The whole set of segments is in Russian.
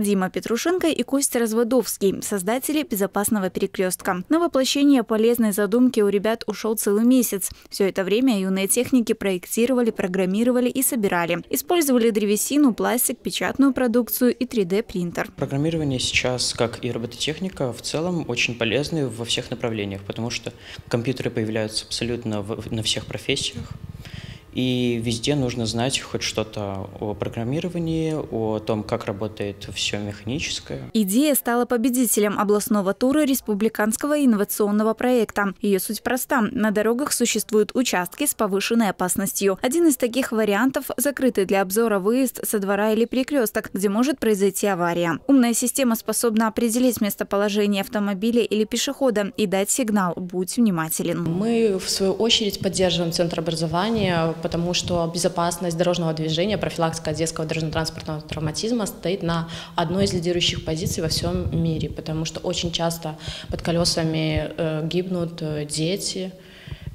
Дима Петрушенко и Костя Разводовский, создатели «Безопасного перекрестка». На воплощение полезной задумки у ребят ушел целый месяц. Все это время юные техники проектировали, программировали и собирали. Использовали древесину, пластик, печатную продукцию и 3D-принтер. Программирование сейчас, как и робототехника, в целом очень полезны во всех направлениях, потому что компьютеры появляются абсолютно на всех профессиях. И везде нужно знать хоть что-то о программировании, о том, как работает все механическое. Идея стала победителем областного тура республиканского инновационного проекта. Ее суть проста. На дорогах существуют участки с повышенной опасностью. Один из таких вариантов – закрытый для обзора выезд со двора или перекресток, где может произойти авария. Умная система способна определить местоположение автомобиля или пешехода и дать сигнал «Будь внимателен». Мы, в свою очередь, поддерживаем Центр образования потому что безопасность дорожного движения, профилактика детского дорожно-транспортного травматизма стоит на одной из лидирующих позиций во всем мире, потому что очень часто под колесами э, гибнут э, дети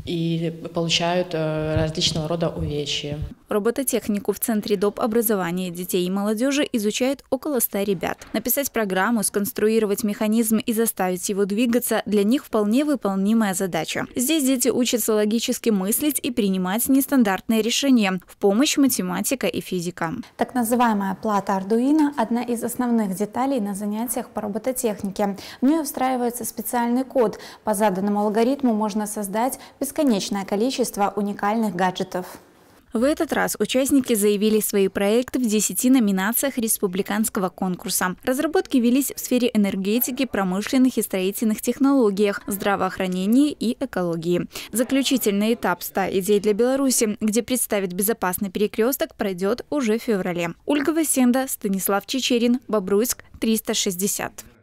и получают э, различного рода увечья. Робототехнику в Центре доп. образования детей и молодежи изучают около 100 ребят. Написать программу, сконструировать механизм и заставить его двигаться – для них вполне выполнимая задача. Здесь дети учатся логически мыслить и принимать нестандартные решения. В помощь математика и физика. Так называемая плата Arduino – одна из основных деталей на занятиях по робототехнике. В нее встраивается специальный код. По заданному алгоритму можно создать бесконечное количество уникальных гаджетов. В этот раз участники заявили свои проекты в 10 номинациях республиканского конкурса. Разработки велись в сфере энергетики, промышленных и строительных технологиях, здравоохранения и экологии. Заключительный этап 100 идей для Беларуси, где представить безопасный перекресток, пройдет уже в феврале. Ольга Васенда, Станислав Чечерин, Бобруйск, 360.